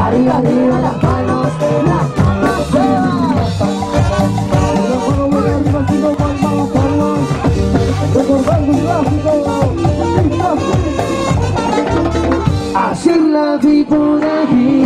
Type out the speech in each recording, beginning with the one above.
arriba, arriba las manos, las palmas Las muy arriba, chicos, la por aquí.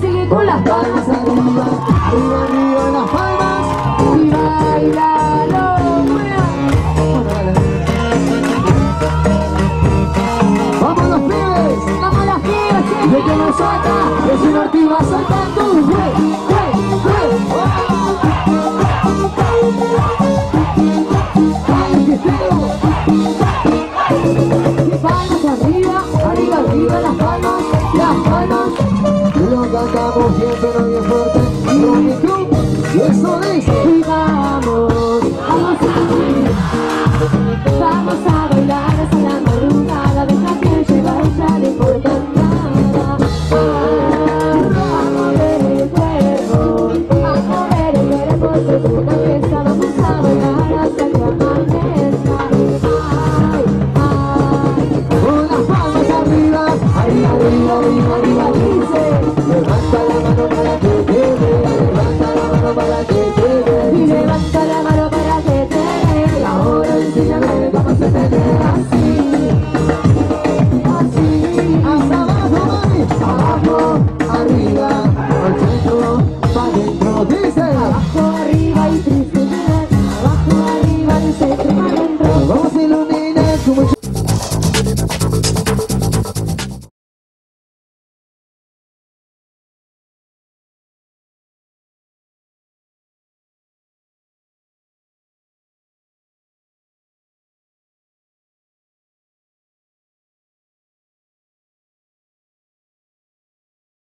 sigue con las palmas arriba, arriba, arriba las palmas y baila locura. Vamos los pibes, vamos las pibes, de que nos saca, es un ortiva saltando, güey. cogiendo una bien fuerte, con mi club, y eso dice, y vamos. Thank you.